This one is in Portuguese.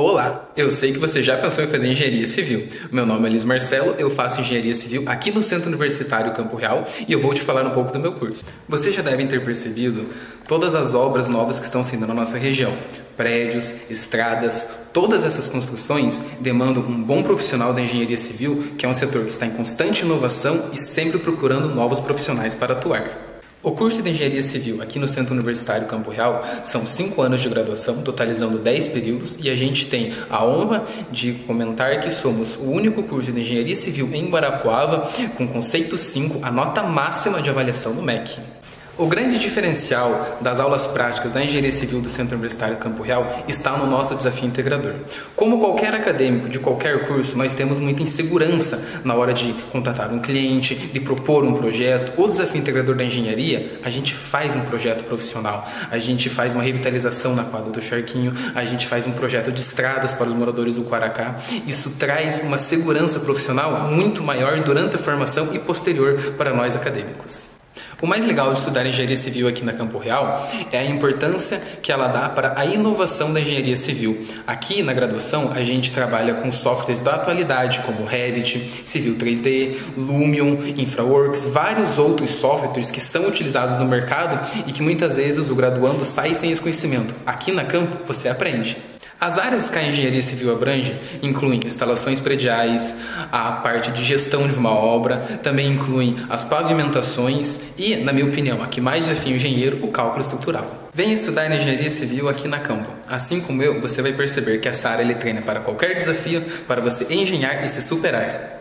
Olá, eu sei que você já pensou em fazer engenharia civil. Meu nome é Liz Marcelo, eu faço engenharia civil aqui no Centro Universitário Campo Real e eu vou te falar um pouco do meu curso. Vocês já devem ter percebido todas as obras novas que estão sendo na nossa região. Prédios, estradas, todas essas construções demandam um bom profissional da engenharia civil, que é um setor que está em constante inovação e sempre procurando novos profissionais para atuar. O curso de Engenharia Civil aqui no Centro Universitário Campo Real são cinco anos de graduação, totalizando 10 períodos, e a gente tem a honra de comentar que somos o único curso de Engenharia Civil em Guarapuava com conceito 5, a nota máxima de avaliação do MEC. O grande diferencial das aulas práticas da Engenharia Civil do Centro Universitário Campo Real está no nosso desafio integrador. Como qualquer acadêmico de qualquer curso, nós temos muita insegurança na hora de contatar um cliente, de propor um projeto. O desafio integrador da engenharia, a gente faz um projeto profissional, a gente faz uma revitalização na quadra do Charquinho, a gente faz um projeto de estradas para os moradores do Quaracá. Isso traz uma segurança profissional muito maior durante a formação e posterior para nós acadêmicos. O mais legal de estudar engenharia civil aqui na Campo Real é a importância que ela dá para a inovação da engenharia civil. Aqui na graduação a gente trabalha com softwares da atualidade como Revit, Civil 3D, Lumion, InfraWorks, vários outros softwares que são utilizados no mercado e que muitas vezes o graduando sai sem esse conhecimento. Aqui na Campo você aprende. As áreas que a engenharia civil abrange incluem instalações prediais, a parte de gestão de uma obra, também incluem as pavimentações e, na minha opinião, a que mais desafia o engenheiro, o cálculo estrutural. Venha estudar engenharia civil aqui na Campo. Assim como eu, você vai perceber que essa área ele treina para qualquer desafio, para você engenhar e se superar.